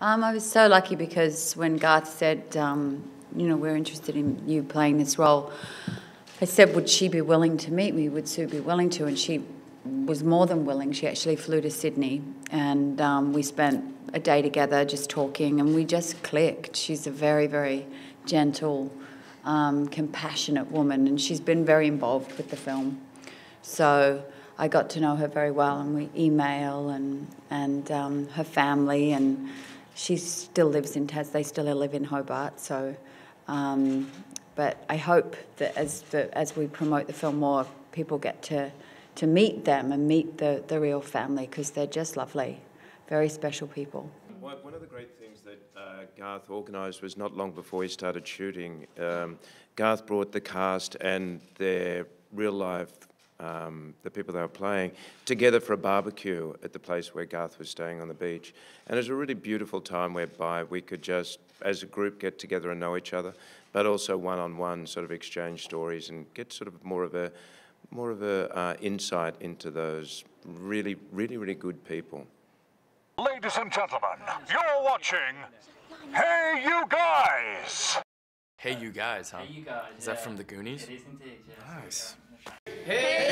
Um, I was so lucky because when Garth said, um, you know, we're interested in you playing this role, I said, would she be willing to meet me? Would Sue be willing to? And she was more than willing. She actually flew to Sydney and um, we spent a day together just talking and we just clicked. She's a very, very gentle, um, compassionate woman and she's been very involved with the film. So I got to know her very well and we email and, and um, her family and she still lives in Tas. They still live in Hobart. So, um, but I hope that as the, as we promote the film more, people get to to meet them and meet the, the real family because they're just lovely, very special people. One of the great things that uh, Garth organised was not long before he started shooting. Um, Garth brought the cast and their real life, um, the people they were playing, together for a barbecue at the place where Garth was staying on the beach. And it was a really beautiful time whereby we could just, as a group, get together and know each other, but also one on one sort of exchange stories and get sort of more of a more of a uh, insight into those really, really, really good people. Ladies and gentlemen, you're watching Hey You Guys! Hey You Guys, huh? Hey You Guys. Is that from the Goonies? It is indeed, yeah. Nice. Hey